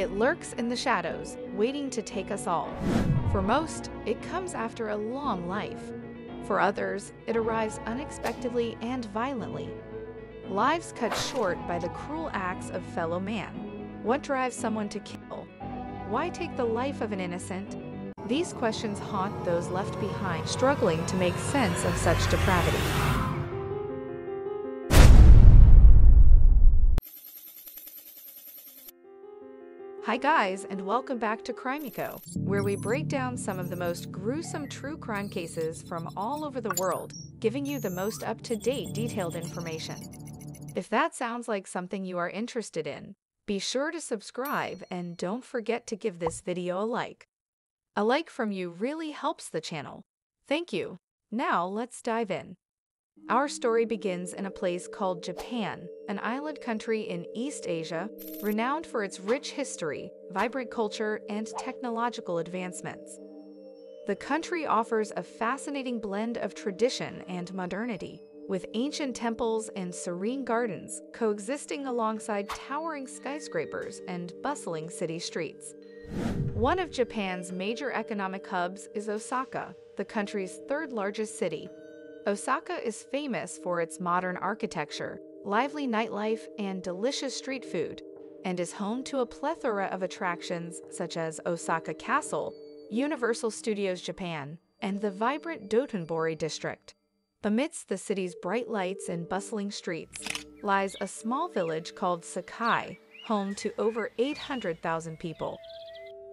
It lurks in the shadows, waiting to take us all. For most, it comes after a long life. For others, it arrives unexpectedly and violently. Lives cut short by the cruel acts of fellow man. What drives someone to kill? Why take the life of an innocent? These questions haunt those left behind, struggling to make sense of such depravity. Hi guys, and welcome back to Crimeco, where we break down some of the most gruesome true crime cases from all over the world, giving you the most up-to-date detailed information. If that sounds like something you are interested in, be sure to subscribe and don't forget to give this video a like. A like from you really helps the channel. Thank you. Now let's dive in. Our story begins in a place called Japan, an island country in East Asia, renowned for its rich history, vibrant culture, and technological advancements. The country offers a fascinating blend of tradition and modernity, with ancient temples and serene gardens coexisting alongside towering skyscrapers and bustling city streets. One of Japan's major economic hubs is Osaka, the country's third largest city, Osaka is famous for its modern architecture, lively nightlife, and delicious street food, and is home to a plethora of attractions such as Osaka Castle, Universal Studios Japan, and the vibrant Dotonbori district. Amidst the city's bright lights and bustling streets lies a small village called Sakai, home to over 800,000 people.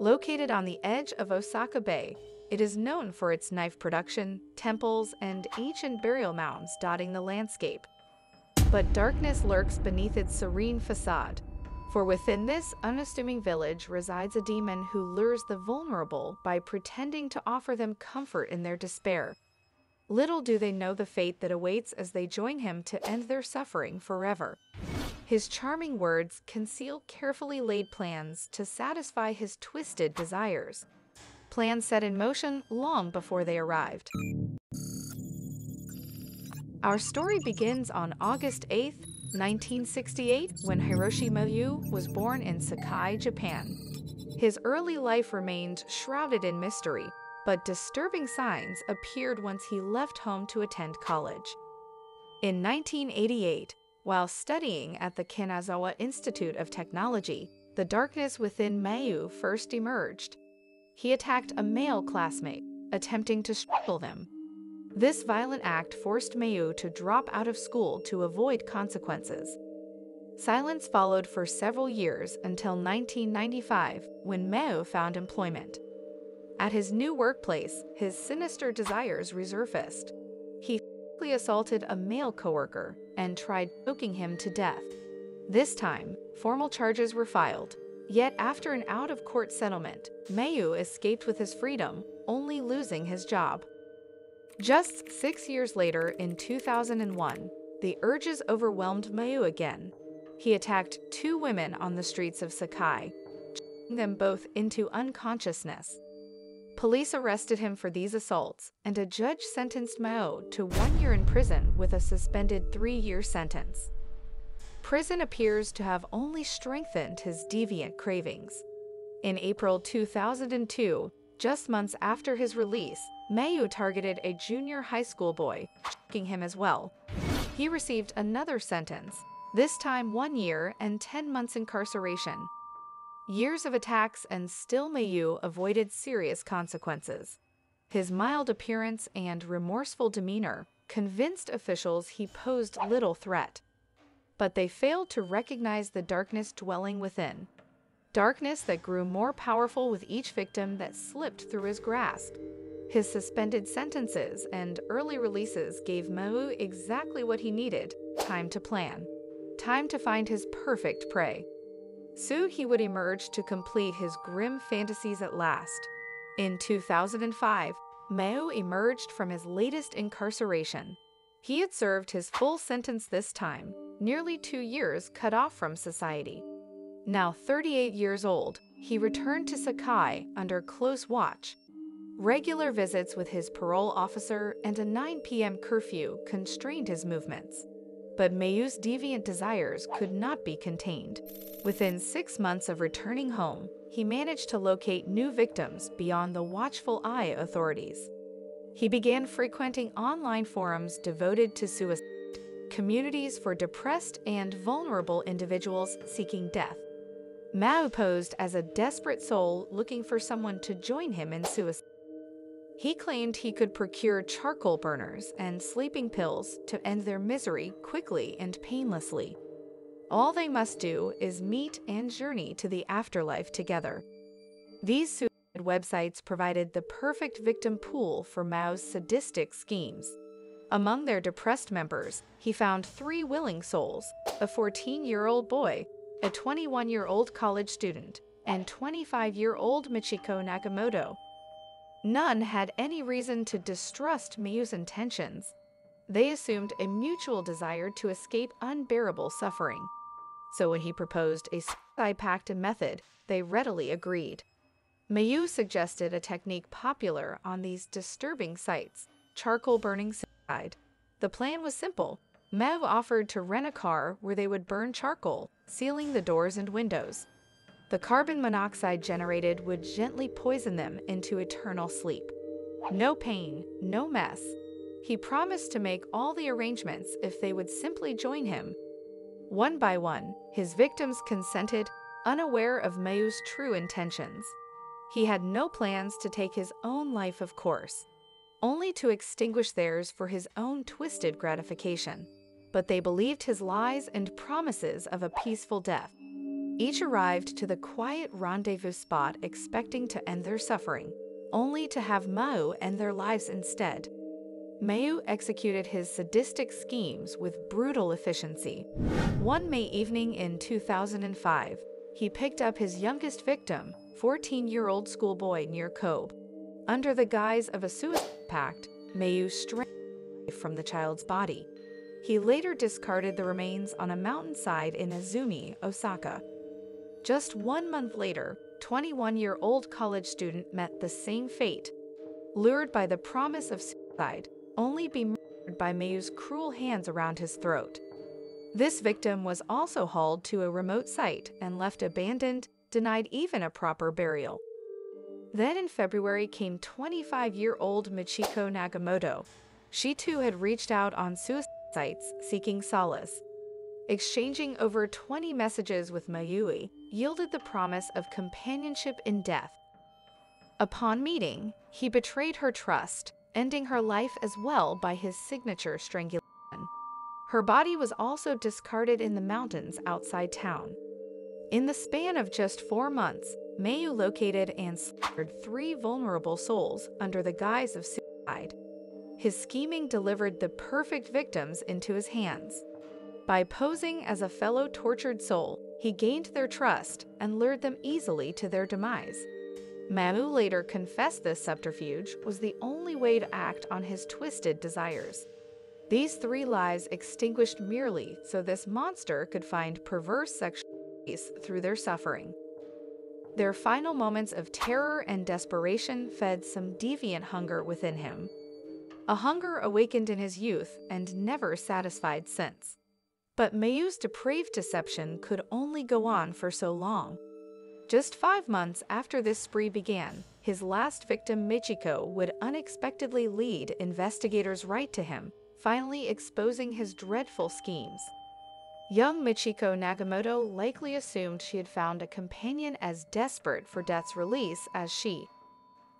Located on the edge of Osaka Bay, it is known for its knife production, temples, and ancient burial mounds dotting the landscape. But darkness lurks beneath its serene facade, for within this unassuming village resides a demon who lures the vulnerable by pretending to offer them comfort in their despair. Little do they know the fate that awaits as they join him to end their suffering forever. His charming words conceal carefully laid plans to satisfy his twisted desires plans set in motion long before they arrived. Our story begins on August 8, 1968, when Hiroshi Maeue was born in Sakai, Japan. His early life remained shrouded in mystery, but disturbing signs appeared once he left home to attend college. In 1988, while studying at the Kanazawa Institute of Technology, the darkness within Maeue first emerged he attacked a male classmate, attempting to strangle them. This violent act forced Maeue to drop out of school to avoid consequences. Silence followed for several years until 1995, when Maeue found employment. At his new workplace, his sinister desires resurfaced. He physically assaulted a male coworker and tried choking him to death. This time, formal charges were filed, Yet after an out-of-court settlement, Maeue escaped with his freedom, only losing his job. Just six years later, in 2001, the urges overwhelmed Maeue again. He attacked two women on the streets of Sakai, them both into unconsciousness. Police arrested him for these assaults, and a judge sentenced Maeue to one year in prison with a suspended three-year sentence. Prison appears to have only strengthened his deviant cravings. In April 2002, just months after his release, Maeue targeted a junior high school boy, choking him as well. He received another sentence, this time one year and 10 months incarceration. Years of attacks and still Maeue avoided serious consequences. His mild appearance and remorseful demeanor convinced officials he posed little threat but they failed to recognize the darkness dwelling within. Darkness that grew more powerful with each victim that slipped through his grasp. His suspended sentences and early releases gave Maeue exactly what he needed time to plan, time to find his perfect prey. Soon he would emerge to complete his grim fantasies at last. In 2005, Maeue emerged from his latest incarceration. He had served his full sentence this time, nearly two years cut off from society. Now 38 years old, he returned to Sakai under close watch. Regular visits with his parole officer and a 9 p.m. curfew constrained his movements. But Maeue's deviant desires could not be contained. Within six months of returning home, he managed to locate new victims beyond the watchful eye authorities. He began frequenting online forums devoted to suicide, communities for depressed and vulnerable individuals seeking death. Mao posed as a desperate soul looking for someone to join him in suicide. He claimed he could procure charcoal burners and sleeping pills to end their misery quickly and painlessly. All they must do is meet and journey to the afterlife together. These suicide websites provided the perfect victim pool for Mao's sadistic schemes. Among their depressed members, he found three willing souls a 14 year old boy, a 21 year old college student, and 25 year old Michiko Nagamoto, None had any reason to distrust Maeue's intentions. They assumed a mutual desire to escape unbearable suffering. So when he proposed a suicide pact method, they readily agreed. Maeue suggested a technique popular on these disturbing sites, charcoal burning suicide. The plan was simple. Mev offered to rent a car where they would burn charcoal, sealing the doors and windows. The carbon monoxide generated would gently poison them into eternal sleep. No pain, no mess. He promised to make all the arrangements if they would simply join him. One by one, his victims consented, unaware of Maeue's true intentions. He had no plans to take his own life, of course, only to extinguish theirs for his own twisted gratification. But they believed his lies and promises of a peaceful death. Each arrived to the quiet rendezvous spot expecting to end their suffering, only to have Mao end their lives instead. Maeue executed his sadistic schemes with brutal efficiency. One May evening in 2005, he picked up his youngest victim, 14 year old schoolboy near Kobe. Under the guise of a suicide pact, Maeue strangled from the child's body. He later discarded the remains on a mountainside in Azumi, Osaka. Just one month later, 21 year old college student met the same fate. Lured by the promise of suicide, only be murdered by Maeue's cruel hands around his throat. This victim was also hauled to a remote site and left abandoned, denied even a proper burial. Then in February came 25 year old Michiko Nagamoto. She too had reached out on suicide sites seeking solace. Exchanging over 20 messages with Maeue yielded the promise of companionship in death. Upon meeting, he betrayed her trust, ending her life as well by his signature strangulation. Her body was also discarded in the mountains outside town. In the span of just four months, Maeue located and slaughtered three vulnerable souls under the guise of suicide. His scheming delivered the perfect victims into his hands. By posing as a fellow tortured soul, he gained their trust and lured them easily to their demise. Mamu later confessed this subterfuge was the only way to act on his twisted desires. These three lives extinguished merely so this monster could find perverse sexual peace through their suffering. Their final moments of terror and desperation fed some deviant hunger within him, a hunger awakened in his youth and never satisfied since. But Maeue's depraved deception could only go on for so long. Just five months after this spree began, his last victim, Michiko, would unexpectedly lead investigators right to him, finally exposing his dreadful schemes. Young Michiko Nagamoto likely assumed she had found a companion as desperate for death's release as she.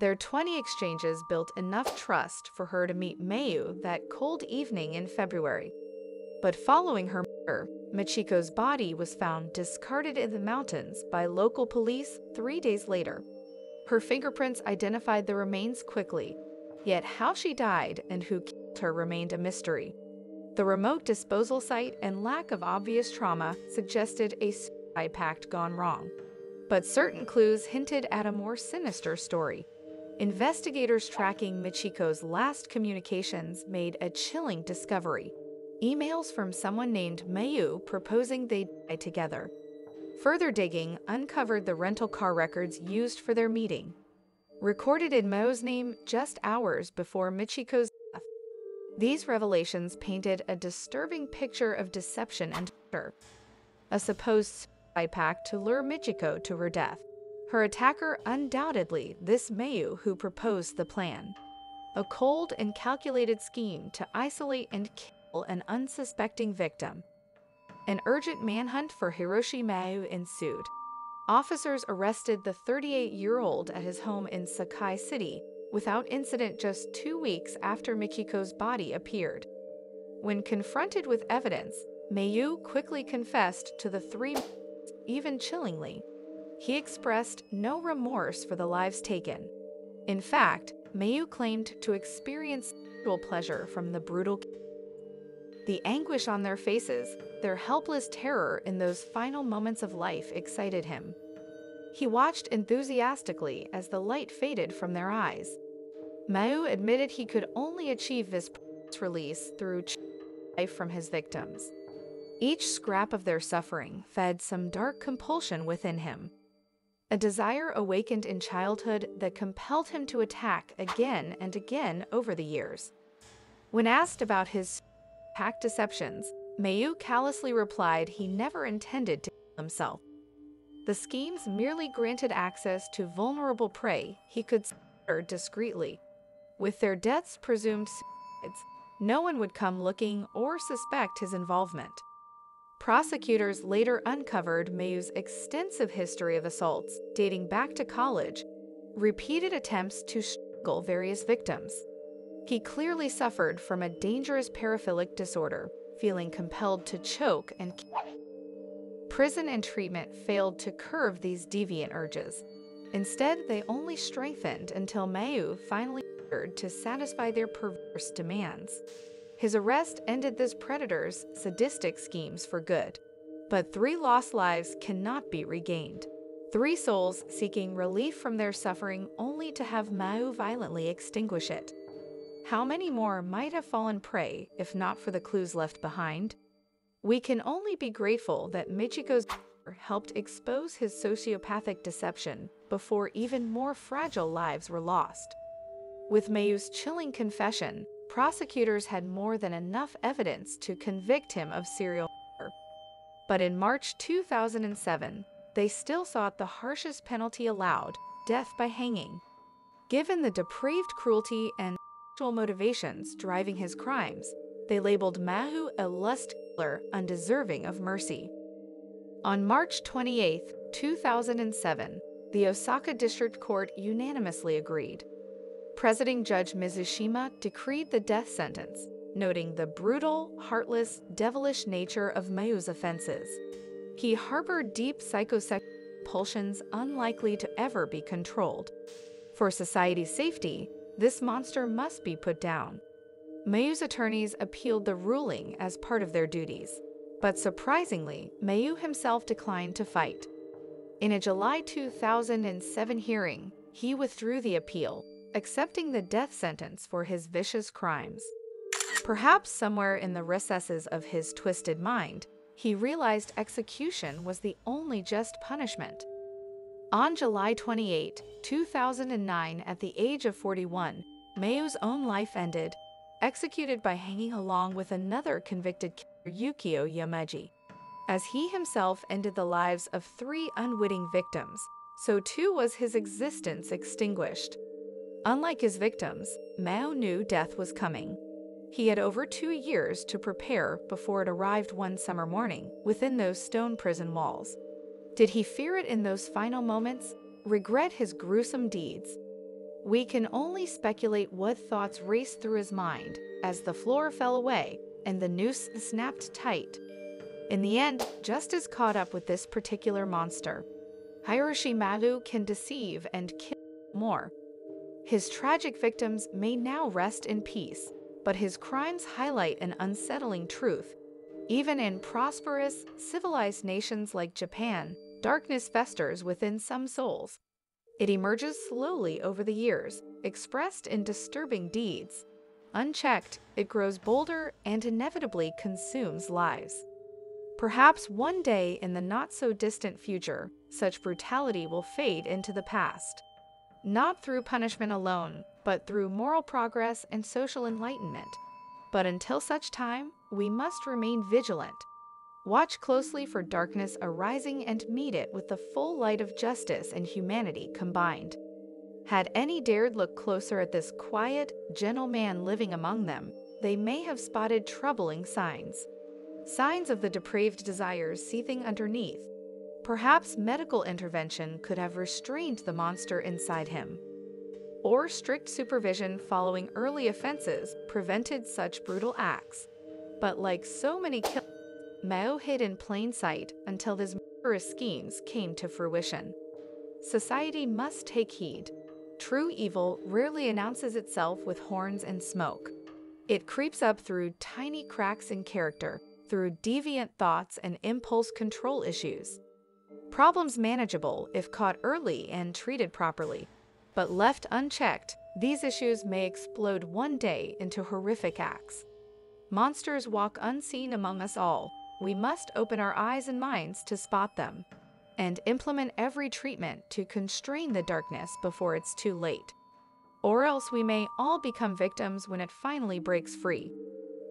Their 20 exchanges built enough trust for her to meet Maeue that cold evening in February. But following her murder, Michiko's body was found discarded in the mountains by local police three days later. Her fingerprints identified the remains quickly, yet how she died and who killed her remained a mystery. The remote disposal site and lack of obvious trauma suggested a suicide pact gone wrong. But certain clues hinted at a more sinister story. Investigators tracking Michiko's last communications made a chilling discovery emails from someone named Maeue proposing they die together. Further digging uncovered the rental car records used for their meeting, recorded in Mo's name just hours before Michiko's. These revelations painted a disturbing picture of deception and terror. A supposed spy pact to lure Michiko to her death. Her attacker undoubtedly this Maeue who proposed the plan. A cold and calculated scheme to isolate and kill an unsuspecting victim. An urgent manhunt for Hiroshi Maeue ensued. Officers arrested the 38-year-old at his home in Sakai City without incident just two weeks after Michiko's body appeared. When confronted with evidence, Maeue quickly confessed to the three even chillingly. He expressed no remorse for the lives taken. In fact, Maeue claimed to experience sexual pleasure from the brutal the anguish on their faces, their helpless terror in those final moments of life excited him. He watched enthusiastically as the light faded from their eyes. Maeue admitted he could only achieve this release through life from his victims. Each scrap of their suffering fed some dark compulsion within him. A desire awakened in childhood that compelled him to attack again and again over the years. When asked about his pack deceptions, Maeue callously replied he never intended to kill himself. The schemes merely granted access to vulnerable prey he could discreetly. With their deaths presumed suicides, no one would come looking or suspect his involvement. Prosecutors later uncovered Maeue's extensive history of assaults dating back to college, repeated attempts to strangle various victims, he clearly suffered from a dangerous paraphilic disorder, feeling compelled to choke and kill. Prison and treatment failed to curb these deviant urges. Instead, they only strengthened until Maeue finally ordered to satisfy their perverse demands. His arrest ended this predator's sadistic schemes for good. But three lost lives cannot be regained. Three souls seeking relief from their suffering only to have Maeue violently extinguish it. How many more might have fallen prey if not for the clues left behind? We can only be grateful that Michiko's helped expose his sociopathic deception before even more fragile lives were lost. With Maeue's chilling confession, prosecutors had more than enough evidence to convict him of serial murder. But in March 2007, they still sought the harshest penalty allowed, death by hanging. Given the depraved cruelty and sexual motivations driving his crimes, they labeled Maeue a lust killer undeserving of mercy. On March 28, 2007, the Osaka District Court unanimously agreed. Presiding Judge Mizushima decreed the death sentence, noting the brutal, heartless, devilish nature of Maeue's offenses. He harbored deep psychosexual pulsions unlikely to ever be controlled. For society's safety, this monster must be put down. Maeue's attorneys appealed the ruling as part of their duties, but surprisingly, Maeue himself declined to fight. In a July 2007 hearing, he withdrew the appeal, accepting the death sentence for his vicious crimes. Perhaps somewhere in the recesses of his twisted mind, he realized execution was the only just punishment. On July 28, 2009, at the age of 41, Maeue's own life ended, executed by hanging along with another convicted killer, Yukio Yamaji. As he himself ended the lives of three unwitting victims, so too was his existence extinguished. Unlike his victims, Mao knew death was coming. He had over two years to prepare before it arrived one summer morning within those stone prison walls. Did he fear it in those final moments, regret his gruesome deeds? We can only speculate what thoughts raced through his mind as the floor fell away and the noose snapped tight. In the end, just as caught up with this particular monster, Hiroshi Maeue can deceive and kill more. His tragic victims may now rest in peace, but his crimes highlight an unsettling truth even in prosperous, civilized nations like Japan, darkness festers within some souls. It emerges slowly over the years, expressed in disturbing deeds. Unchecked, it grows bolder and inevitably consumes lives. Perhaps one day in the not so distant future, such brutality will fade into the past. Not through punishment alone, but through moral progress and social enlightenment. But until such time, we must remain vigilant. Watch closely for darkness arising and meet it with the full light of justice and humanity combined. Had any dared look closer at this quiet, gentle man living among them, they may have spotted troubling signs. Signs of the depraved desires seething underneath. Perhaps medical intervention could have restrained the monster inside him. Or strict supervision following early offenses prevented such brutal acts. But like so many killers, Mao hid in plain sight until his murderous schemes came to fruition. Society must take heed. True evil rarely announces itself with horns and smoke. It creeps up through tiny cracks in character, through deviant thoughts and impulse control issues. Problems manageable if caught early and treated properly, but left unchecked, these issues may explode one day into horrific acts. Monsters walk unseen among us all. We must open our eyes and minds to spot them and implement every treatment to constrain the darkness before it's too late. Or else we may all become victims when it finally breaks free.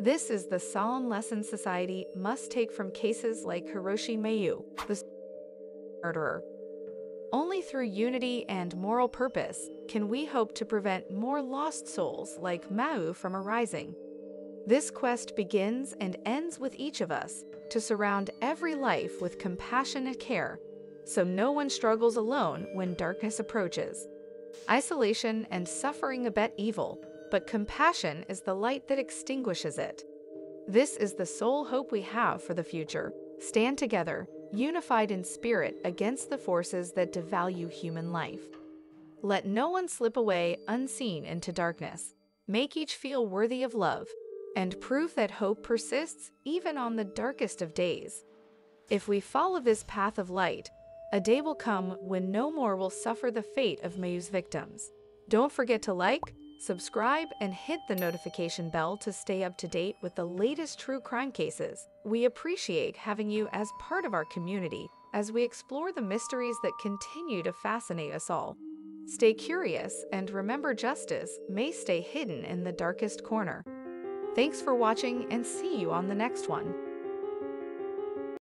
This is the solemn lesson society must take from cases like Hiroshi Maeue, the murderer. Only through unity and moral purpose can we hope to prevent more lost souls like Mao from arising. This quest begins and ends with each of us to surround every life with compassionate care so no one struggles alone when darkness approaches. Isolation and suffering abet evil, but compassion is the light that extinguishes it. This is the sole hope we have for the future. Stand together, unified in spirit against the forces that devalue human life. Let no one slip away unseen into darkness. Make each feel worthy of love, and prove that hope persists even on the darkest of days. If we follow this path of light, a day will come when no more will suffer the fate of Maeue's victims. Don't forget to like, subscribe, and hit the notification bell to stay up to date with the latest true crime cases. We appreciate having you as part of our community as we explore the mysteries that continue to fascinate us all. Stay curious and remember justice may stay hidden in the darkest corner. Thanks for watching and see you on the next one.